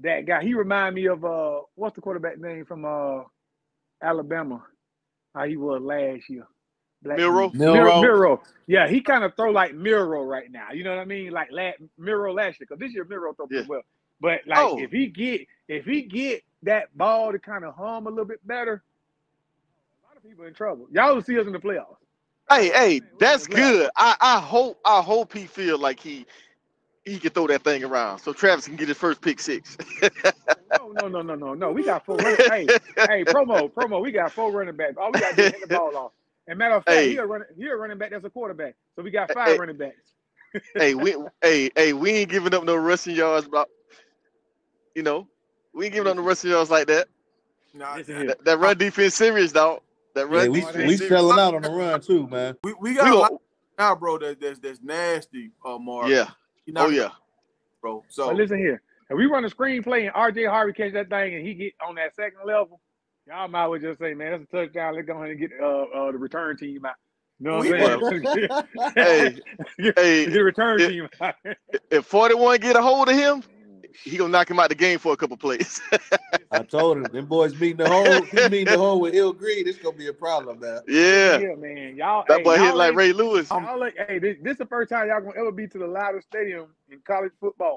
that guy. He remind me of uh, what's the quarterback name from uh, Alabama? How he was last year. Black Miro? Miro. Miro. Miro. Yeah, he kind of throw like Miro right now. You know what I mean? Like la- Miro last year, because this year Miro throw pretty Yeah. well. But like Oh. if he get if he get that ball to kind of hum a little bit better, a lot of people in trouble. Y'all will see us in the playoffs. Hey, hey, Man, that's in the playoffs. good. I, I hope I hope he feel like he he can throw that thing around so Travis can get his first pick six. No, no, no, no, no, no. We got four. Running, hey, hey, promo, promo. We got four running backs. All we got to do is hit the ball off. And matter of fact, Hey. he a running, he a running back. That's a quarterback. So we got five Hey. running backs. hey, we hey, hey, we ain't giving up no rushing yards, about you know, we ain't giving up no rushing yards like that. Nah, That, that run defense serious, dog. That run yeah, we defense we serious. selling out on the run too, man. We, we We got a lot go, now, bro. That, that's that's nasty, uh, Mark. yeah. You know, Oh yeah. bro. So But listen here. If we run a screenplay and RJ Harvey catch that thing and he get on that second level, y'all might well just say, man, that's a touchdown. Let's go ahead and get uh, uh the return team out. You know what I'm saying? Hey, hey, the return it- team if 41 get a hold of him, he gonna knock him out the game for a couple plays. I told him them boys meeting the hole. He meeting the hole with Hill Green. It's gonna be a problem, man. yeah. Yeah, man. Y'all, That hey, boy hit y'all like Ray Lewis. Y'all like, hey, this, this the first time y'all gonna ever be to the loudest stadium in college football.